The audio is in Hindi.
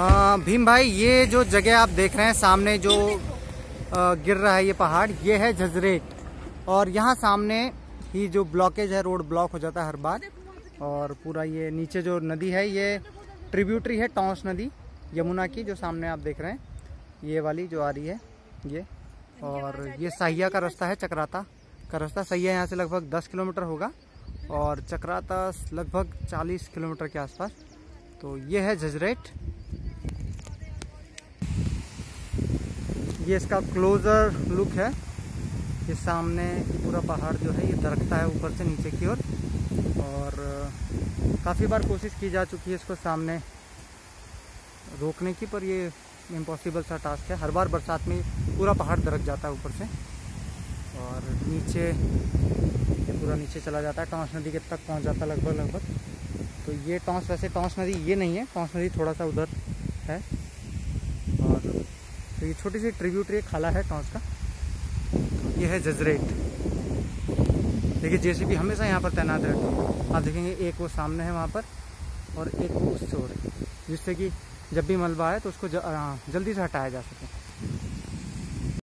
भीम भाई, ये जो जगह आप देख रहे हैं, सामने जो गिर रहा है ये पहाड़, ये है झजरेट और यहाँ सामने ही जो ब्लॉकेज है रोड ब्लॉक हो जाता है हर बार। और पूरा ये नीचे जो नदी है, ये ट्रिब्यूटरी है टॉन्स नदी, यमुना की, जो सामने आप देख रहे हैं। ये वाली जो आ रही है, ये। और ये सहिया का रास्ता है, चक्राता का रास्ता। सहिया यहाँ से लगभग 10 किलोमीटर होगा और चक्राता लगभग 40 किलोमीटर के आसपास। तो ये है झजरेट। ये इसका क्लोजर लुक है। ये सामने पूरा पहाड़ जो है ये दरकता है ऊपर से नीचे की ओर। और, काफ़ी बार कोशिश की जा चुकी है इसको सामने रोकने की पर ये इम्पॉसिबल सा टास्क है। हर बार बरसात में पूरा पहाड़ दरक जाता है ऊपर से। और नीचे ये पूरा नीचे चला जाता है। टॉन्स नदी के तक पहुँच जाता है लगभग लगभग। तो ये टॉन्स वैसे टॉन्स नदी ये नहीं है टॉन्स नदी थोड़ा सा उधर है। ये छोटी सी ट्रिब्यूटरी खाला है टॉन्स का। ये है जजरेट। देखिए, जेसीबी हमेशा यहाँ पर तैनात रहती है। आप देखेंगे, एक वो सामने है वहाँ पर और एक वो उस है जिससे कि जब भी मलबा आए तो उसको जल्दी से हटाया जा सके।